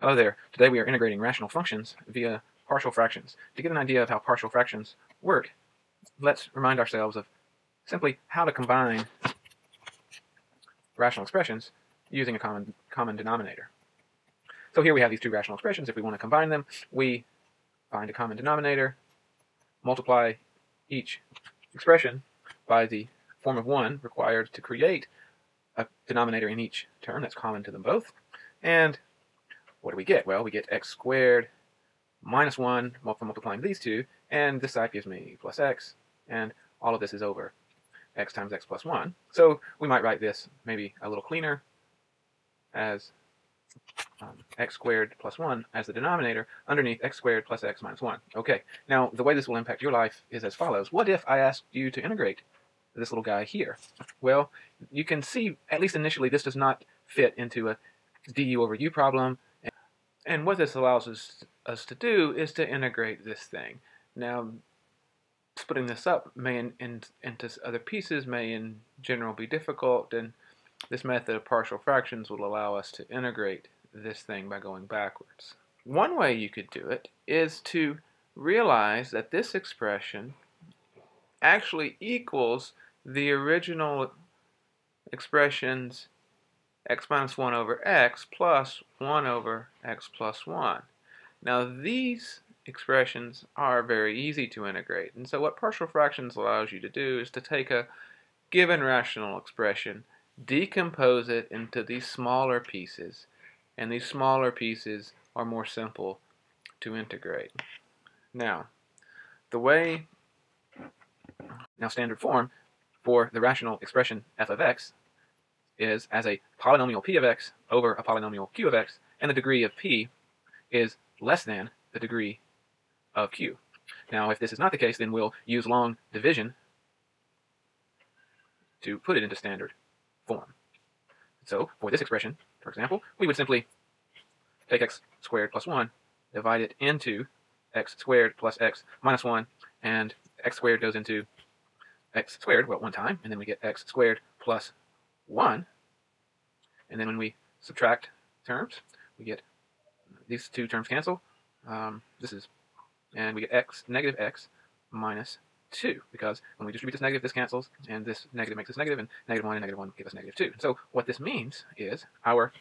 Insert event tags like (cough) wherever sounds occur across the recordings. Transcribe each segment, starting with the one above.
Hello there. Today we are integrating rational functions via partial fractions. To get an idea of how partial fractions work, let's remind ourselves of simply how to combine rational expressions using a common, common denominator. So here we have these two rational expressions. If we want to combine them, we find a common denominator, multiply each expression by the form of 1 required to create a denominator in each term that's common to them both, and what do we get? Well, we get x squared minus 1 for multiplying these two, and this side gives me plus x, and all of this is over x times x plus 1. So we might write this maybe a little cleaner as um, x squared plus 1 as the denominator underneath x squared plus x minus 1. Okay, now the way this will impact your life is as follows. What if I asked you to integrate this little guy here? Well, you can see, at least initially, this does not fit into a du over u problem and what this allows us, us to do is to integrate this thing. Now, splitting this up may in, in, into other pieces may in general be difficult, and this method of partial fractions will allow us to integrate this thing by going backwards. One way you could do it is to realize that this expression actually equals the original expression's x minus 1 over x plus 1 over x plus 1. Now these expressions are very easy to integrate. And so what partial fractions allows you to do is to take a given rational expression, decompose it into these smaller pieces, and these smaller pieces are more simple to integrate. Now, the way, now standard form for the rational expression f of x is as a polynomial p of x over a polynomial q of x, and the degree of p is less than the degree of q. Now, if this is not the case, then we'll use long division to put it into standard form. So, for this expression, for example, we would simply take x squared plus 1, divide it into x squared plus x minus 1, and x squared goes into x squared, well, one time, and then we get x squared plus 1. And then when we subtract terms, we get these two terms cancel. Um, this is, and we get x, negative x, minus 2, because when we distribute this negative, this cancels, and this negative makes this negative, and negative 1 and negative 1 give us negative 2. So what this means is our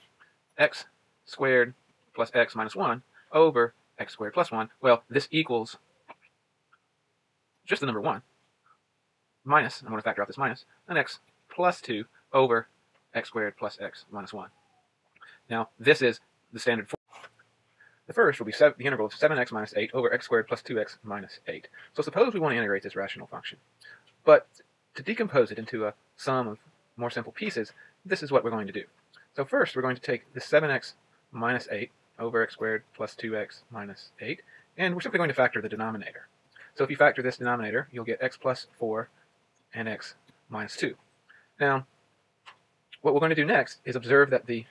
x squared plus x minus 1 over x squared plus 1, well, this equals just the number 1 minus, I'm going to factor out this minus, an x plus 2 over x squared plus x minus 1. Now, this is the standard form. The first will be the integral of 7x minus 8 over x squared plus 2x minus 8. So suppose we want to integrate this rational function. But to decompose it into a sum of more simple pieces, this is what we're going to do. So first, we're going to take the 7x minus 8 over x squared plus 2x minus 8, and we're simply going to factor the denominator. So if you factor this denominator, you'll get x plus 4 and x minus 2. Now, what we're going to do next is observe that the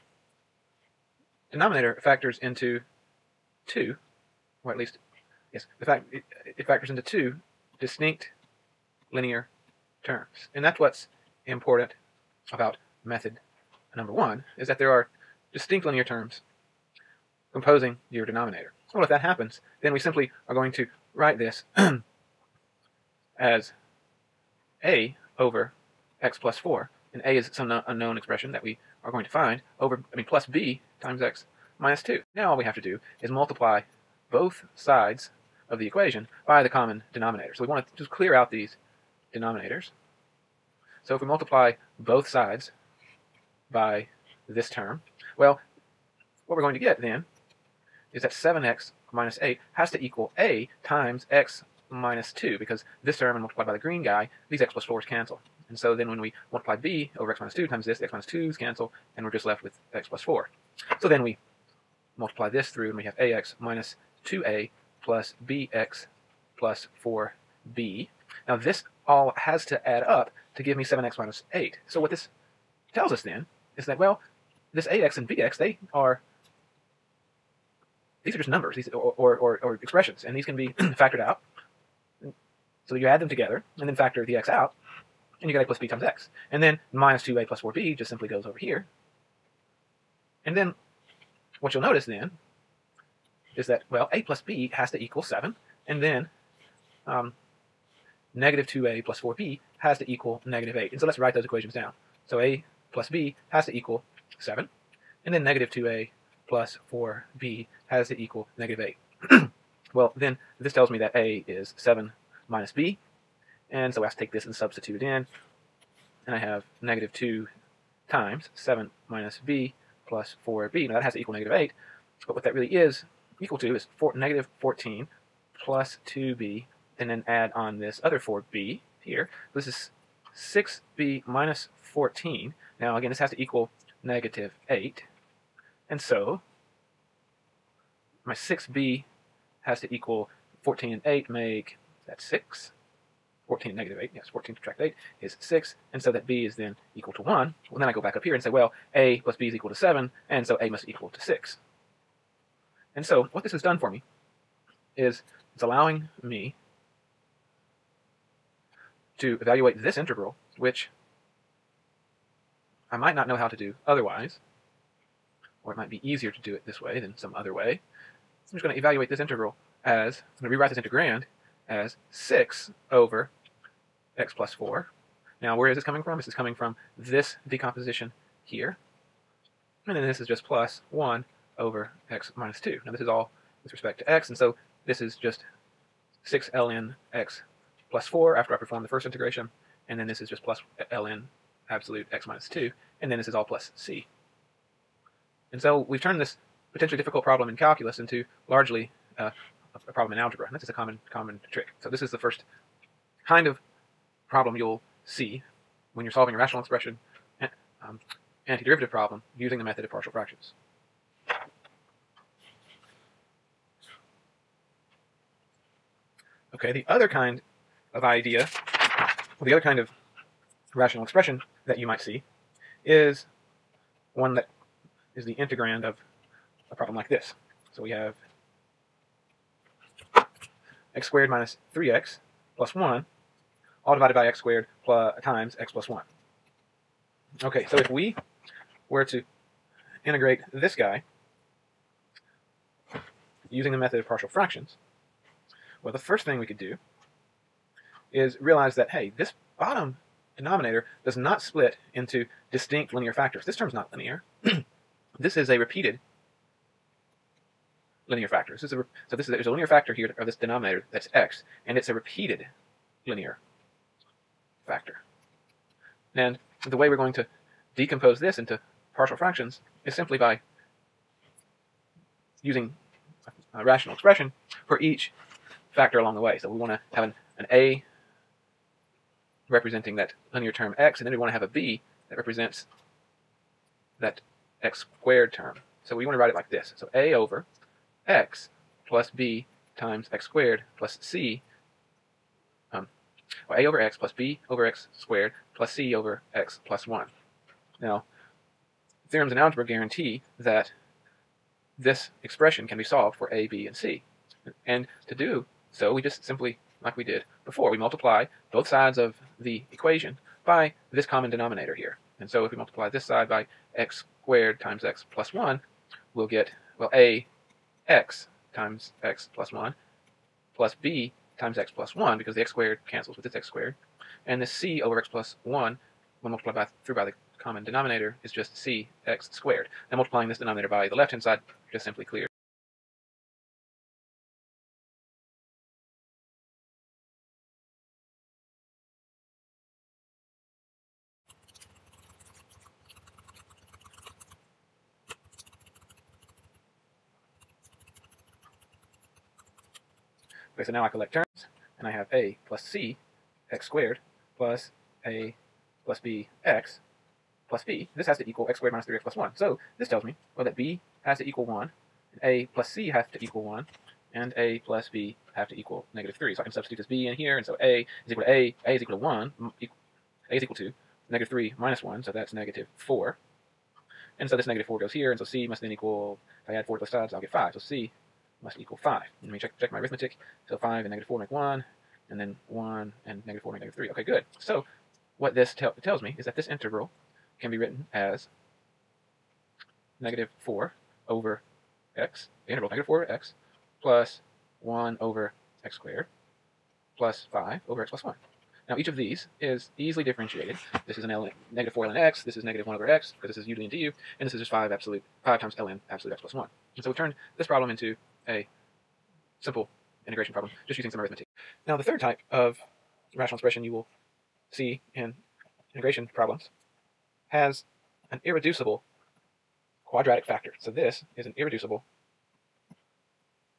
denominator factors into 2, or at least, yes, the fact it, it factors into two distinct linear terms. And that's what's important about method number one, is that there are distinct linear terms composing your denominator. Well, if that happens, then we simply are going to write this (clears throat) as a over x plus 4 and a is some unknown expression that we are going to find, over, I mean, plus b times x minus 2. Now all we have to do is multiply both sides of the equation by the common denominator. So we want to just clear out these denominators. So if we multiply both sides by this term, well, what we're going to get then is that 7x minus 8 has to equal a times x minus 2, because this term, multiplied by the green guy, these x plus 4's cancel. And so then when we multiply b over x minus 2 times this, the x minus 2's cancel, and we're just left with x plus 4. So then we multiply this through, and we have ax minus 2a plus bx plus 4b. Now this all has to add up to give me 7x minus 8. So what this tells us then is that, well, this ax and bx, they are, these are just numbers these, or, or, or, or expressions, and these can be (clears throat) factored out. So you add them together, and then factor the x out, and you get a plus b times x. And then minus 2a plus 4b just simply goes over here. And then what you'll notice then is that, well, a plus b has to equal 7, and then um, negative 2a plus 4b has to equal negative 8. And so let's write those equations down. So a plus b has to equal 7, and then negative 2a plus 4b has to equal negative 8. (clears throat) well, then this tells me that a is 7 minus b, and so I have to take this and substitute it in, and I have negative 2 times 7 minus b plus 4b. Now that has to equal negative 8, but what that really is equal to is four, negative 14 plus 2b, and then add on this other 4b here. This is 6b minus 14. Now again, this has to equal negative 8. And so, my 6b has to equal 14 and 8 make that 6. 14 and negative 8, yes, 14 subtract 8 is 6, and so that b is then equal to 1. Well, then I go back up here and say, well, a plus b is equal to 7, and so a must equal to 6. And so what this has done for me is it's allowing me to evaluate this integral, which I might not know how to do otherwise, or it might be easier to do it this way than some other way. So I'm just going to evaluate this integral as, I'm going to rewrite this integrand as 6 over x plus 4. Now, where is this coming from? This is coming from this decomposition here. And then this is just plus 1 over x minus 2. Now, this is all with respect to x, and so this is just 6 ln x plus 4 after I perform the first integration, and then this is just plus ln absolute x minus 2, and then this is all plus c. And so we've turned this potentially difficult problem in calculus into largely uh, a problem in algebra. And this is a common common trick. So this is the first kind of problem you'll see when you're solving a rational expression um, antiderivative problem using the method of partial fractions. Okay, the other kind of idea, or the other kind of rational expression that you might see is one that is the integrand of a problem like this. So we have x squared minus 3x plus 1, all divided by x squared plus, times x plus 1. Okay, so if we were to integrate this guy using the method of partial fractions, well, the first thing we could do is realize that, hey, this bottom denominator does not split into distinct linear factors. This term's not linear. (clears throat) this is a repeated linear factor. This is a, so this is there's a linear factor here, or this denominator that's x, and it's a repeated linear factor. And the way we're going to decompose this into partial fractions is simply by using a rational expression for each factor along the way. So we want to have an, an a representing that linear term x, and then we want to have a b that represents that x squared term. So we want to write it like this. So a over x plus b times x squared plus c, or a over x plus b over x squared plus c over x plus 1. Now, theorems in algebra guarantee that this expression can be solved for a, b, and c. And to do so, we just simply, like we did before, we multiply both sides of the equation by this common denominator here. And so if we multiply this side by x squared times x plus 1, we'll get, well, a x times x plus 1 plus b times x plus 1 because the x squared cancels with this x squared. And the c over x plus 1 when multiplied by, through by the common denominator is just c x squared. And multiplying this denominator by the left-hand side just simply clears. Okay, so now I collect terms, and I have a plus c x squared plus a plus b x plus b. This has to equal x squared minus 3x plus 1. So this tells me, well, that b has to equal 1, and a plus c has to equal 1, and a plus b have to equal negative 3. So I can substitute this b in here, and so a is equal to a, a is equal to 1, a is equal to negative 3 minus 1, so that's negative 4. And so this negative 4 goes here, and so c must then equal, if I add 4 to both sides, I'll get 5. So c must equal 5. Let me check, check my arithmetic. So 5 and negative 4 make 1, and then 1 and negative 4 make negative 3. Okay, good. So what this te tells me is that this integral can be written as negative 4 over x, the integral negative 4 over x, plus 1 over x squared plus 5 over x plus 1. Now each of these is easily differentiated. This is an ln, negative 4 ln x, this is negative 1 over x, because this is u to the du, and this is just 5 absolute 5 times ln absolute x plus 1. And so we turned this problem into a simple integration problem, just using some arithmetic. Now the third type of rational expression you will see in integration problems has an irreducible quadratic factor. So this is an irreducible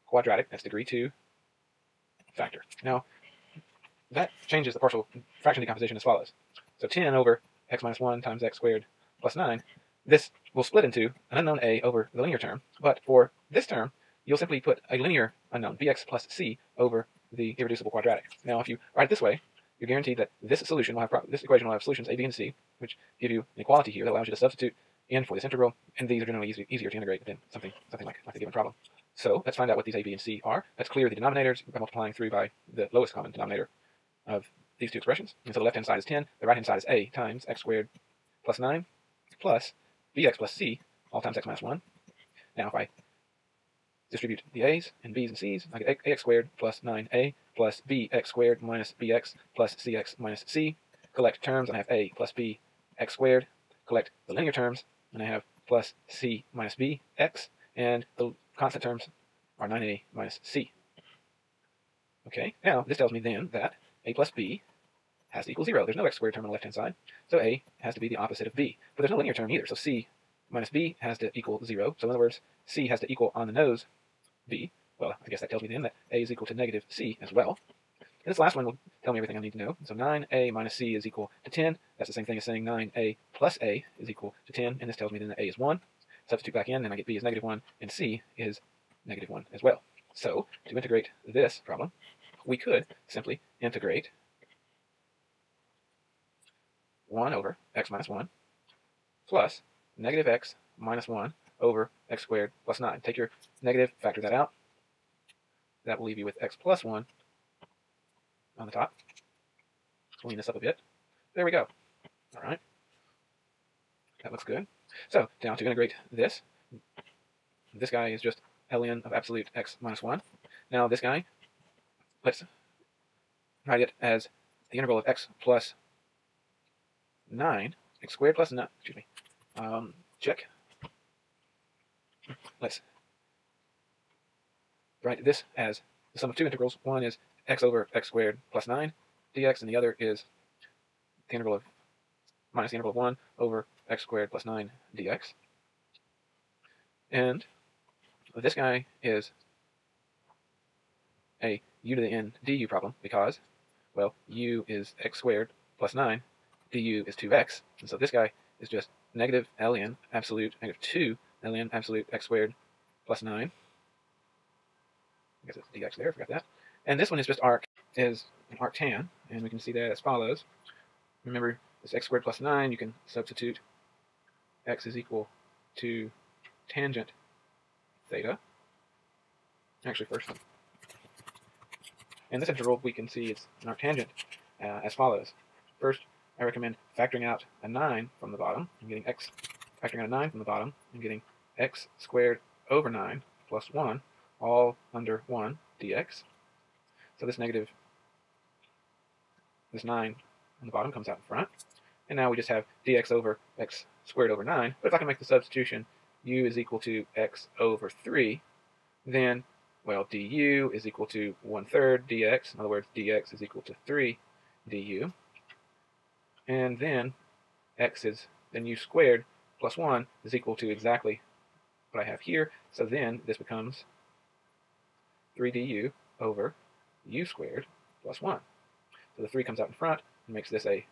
quadratic, that's degree 2 factor. Now, that changes the partial fraction decomposition as follows. So 10 over x minus 1 times x squared plus 9, this will split into an unknown a over the linear term, but for this term, you'll simply put a linear unknown, bx plus c, over the irreducible quadratic. Now, if you write it this way, you're guaranteed that this solution will have this equation will have solutions a, b, and c, which give you an equality here that allows you to substitute in for this integral, and these are generally easy, easier to integrate than something something like, like the given problem. So let's find out what these a, b, and c are. Let's clear the denominators by multiplying through by the lowest common denominator of these two expressions. And so the left-hand side is 10, the right-hand side is a times x squared plus 9 plus bx plus c, all times x minus 1. Now if I distribute the a's and b's and c's, I get ax squared plus 9a plus bx squared minus bx plus cx minus c. Collect terms, and I have a plus b x squared. Collect the linear terms, and I have plus c minus b x, and the constant terms are 9a minus c. Okay, now this tells me then that a plus b has to equal 0. There's no x squared term on the left-hand side, so a has to be the opposite of b. But there's no linear term either, so c minus b has to equal 0. So in other words, c has to equal on the nose b. Well, I guess that tells me then that a is equal to negative c as well. And this last one will tell me everything I need to know. So 9a minus c is equal to 10. That's the same thing as saying 9a plus a is equal to 10, and this tells me then that a is 1. Substitute back in, and I get b is negative 1, and c is negative 1 as well. So, to integrate this problem, we could simply integrate 1 over x minus 1 plus negative x minus 1 over x squared plus 9. Take your negative, factor that out. That will leave you with x plus 1 on the top. Clean this up a bit. There we go. All right. That looks good. So, now to integrate this, this guy is just ln of absolute x minus 1. Now this guy, let's write it as the integral of x plus 9, x squared plus 9, excuse me, um, check. Let's write this as the sum of two integrals. One is x over x squared plus 9 dx, and the other is the integral of minus the integral of 1 over x squared plus 9 dx. And this guy is a u to the n du problem because, well, u is x squared plus 9, du is 2x. And so this guy is just negative ln absolute negative 2 ln absolute x squared plus 9. I guess it's dx there, forgot that. And this one is just arc, is an arctan, and we can see that as follows. Remember, this x squared plus 9, you can substitute x is equal to tangent theta. Actually, first. In this integral, we can see it's an arctangent uh, as follows. First, I recommend factoring out a 9 from the bottom and getting x, factoring out a 9 from the bottom and getting x squared over 9 plus 1, all under 1 dx. So this negative, this 9 on the bottom comes out in front. And now we just have dx over x squared over 9. But if I can make the substitution u is equal to x over 3, then, well, du is equal to 1 third dx. In other words, dx is equal to 3 du. And then x is, then u squared plus 1 is equal to exactly what I have here. So then this becomes 3 du over u squared plus 1. So the 3 comes out in front and makes this a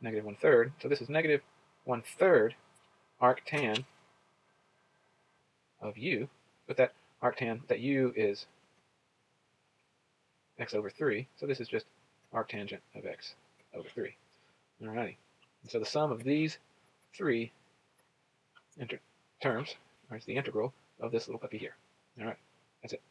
negative 1 third. So this is negative 1 third arctan of u, but that arctan, that u is x over 3, so this is just arctangent of x over 3. Alrighty. And so the sum of these three terms is the integral of this little puppy here. Alright, that's it.